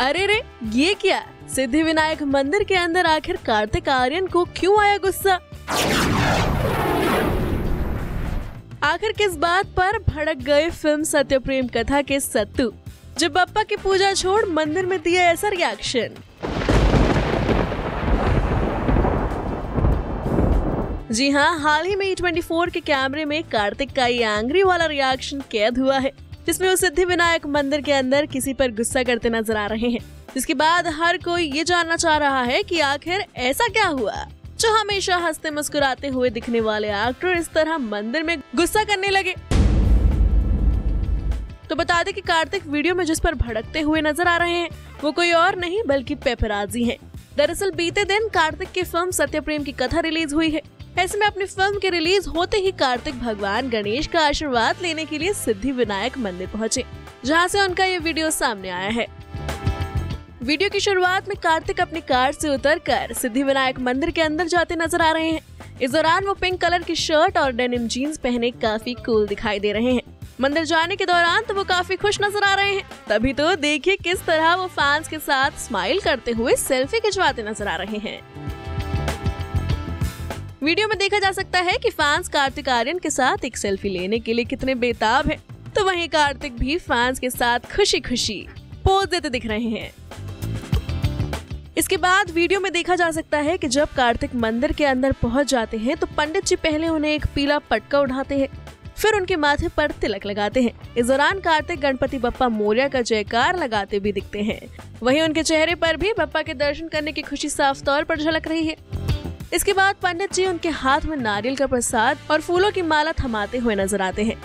अरे रे, ये क्या? सिद्धि विनायक मंदिर के अंदर आखिर कार्तिक आर्यन को क्यों आया गुस्सा? आखिर किस बात पर भड़क गए फ़िल्म सत्य प्रेम कथा के सत्तू? जब बप्पा की पूजा छोड़ मंदिर में दिया ऐसा रिएक्शन जी हाँ हाल ही में ई ट्वेंटी फोर के कैमरे में कार्तिक का ये एंग्री वाला रिएक्शन कैद हुआ है। जिसमें वो सिद्धि विनायक मंदिर के अंदर किसी पर गुस्सा करते नज़र आ रहे हैं। जिसके बाद हर कोई ये जानना चाह रहा है कि आखिर ऐसा क्या हुआ? जो हमेशा हँसते मुस्कुराते हुए दिखने वाले एक्टर इस तरह मंदिर में गुस्सा करने लगे। तो बता दें कि कार्तिक वीडियो में जिस पर भड़कते हुए नज़र आ रहे हैं, वो कोई और नहीं, बल्कि पेपराजी हैं। दरअसल बीते दिन कार्तिक की फ़िल्म सत्य प्रेम की कथा रिलीज़ हुई है। ऐसे में अपनी फ़िल्म के रिलीज़ होते ही कार्तिक भगवान गणेश का आशीर्वाद लेने के लिए सिद्धि विनायक मंदिर पहुँचे, जहाँ से उनका ये वीडियो सामने आया है। वीडियो की शुरुआत में कार्तिक अपनी कार से उतरकर सिद्धि विनायक मंदिर के अंदर जाते नज़र आ रहे हैं। इस दौरान वो पिंक कलर की शर्ट और डेनिम जीन्स पहने काफ़ी कूल दिखाई दे रहे हैं। मंदिर जाने के दौरान तो वो काफ़ी खुश नज़र आ रहे हैं। तभी तो देखिए किस तरह वो फैंस के साथ स्माइल करते हुए सेल्फी खिंचवाते नज़र आ रहे हैं। वीडियो में देखा जा सकता है कि फैंस कार्तिक आर्यन के साथ एक सेल्फी लेने के लिए कितने बेताब हैं। तो वहीं कार्तिक भी फैंस के साथ खुशी खुशी पोज देते दिख रहे हैं। इसके बाद वीडियो में देखा जा सकता है कि जब कार्तिक मंदिर के अंदर पहुँच जाते हैं तो पंडित जी पहले उन्हें एक पीला पटका उठाते हैं, फिर उनके माथे पर तिलक लगाते हैं। इस दौरान कार्तिक गणपति बप्पा मोरिया का जयकार लगाते भी दिखते हैं। वहीं उनके चेहरे पर भी बप्पा के दर्शन करने की खुशी साफ़ तौर पर झलक रही है। इसके बाद पंडित जी उनके हाथ में नारियल का प्रसाद और फूलों की माला थमाते हुए नज़र आते हैं।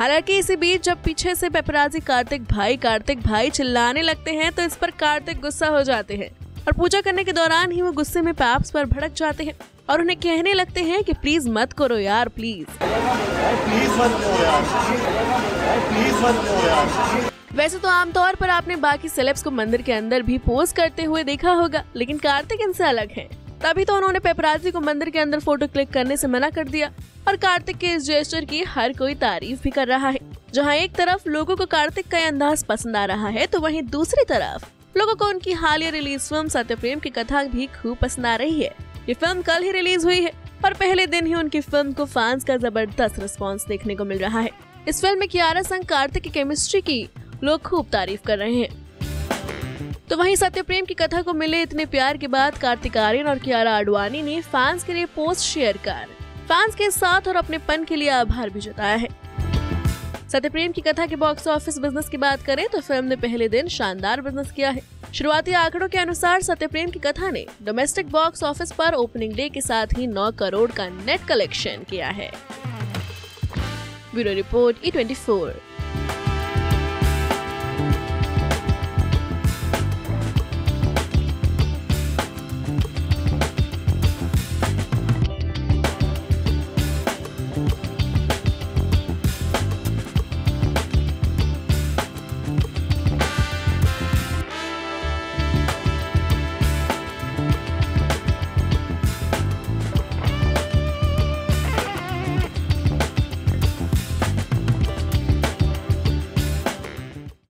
हालाँकि इसी बीच जब पीछे से पेपराजी कार्तिक भाई कार्तिक भाई चिल्लाने लगते हैं तो इस पर कार्तिक गुस्सा हो जाते हैं और पूजा करने के दौरान ही वो गुस्से में पैप्स पर भड़क जाते हैं और उन्हें कहने लगते हैं कि प्लीज़ मत करो यार प्लीज़। प्लीज़ मत करो यार। प्लीज़ मत करो यार। वैसे तो आमतौर पर आपने बाकी सेलेब्स को मंदिर के अंदर भी पोज करते हुए देखा होगा लेकिन कार्तिक इनसे अलग है। तभी तो उन्होंने पेपराजी को मंदिर के अंदर फ़ोटो क्लिक करने से मना कर दिया। और कार्तिक के इस जेस्टर की हर कोई तारीफ़ भी कर रहा है। जहाँ एक तरफ़ लोगों को कार्तिक का अंदाज पसंद आ रहा है तो वहीं दूसरी तरफ़ लोगों को उनकी हालिया रिलीज़ फ़िल्म सत्य प्रेम की कथा भी खूब पसंद आ रही है। ये फ़िल्म कल ही रिलीज़ हुई है, और पहले दिन ही उनकी फ़िल्म को फैंस का ज़बरदस्त रिस्पॉन्स देखने को मिल रहा है। इस फ़िल्म में कियारा संग कार्तिक की केमिस्ट्री की लोग खूब तारीफ़ कर रहे हैं। तो वहीं सत्य प्रेम की कथा को मिले इतने प्यार के बाद कार्तिक आर्यन और कियारा आडवाणी ने फैंस के लिए पोस्ट शेयर कर फैंस के साथ और अपने पन के लिए आभार भी जताया है। सत्यप्रेम की कथा के बॉक्स ऑफ़िस बिज़नेस की बात करें तो फ़िल्म ने पहले दिन शानदार बिज़नेस किया है। शुरुआती आंकड़ों के अनुसार सत्य प्रेम की कथा ने डोमेस्टिक बॉक्स ऑफ़िस पर ओपनिंग डे के साथ ही 9 करोड़ का नेट कलेक्शन किया है। Bureau report E twenty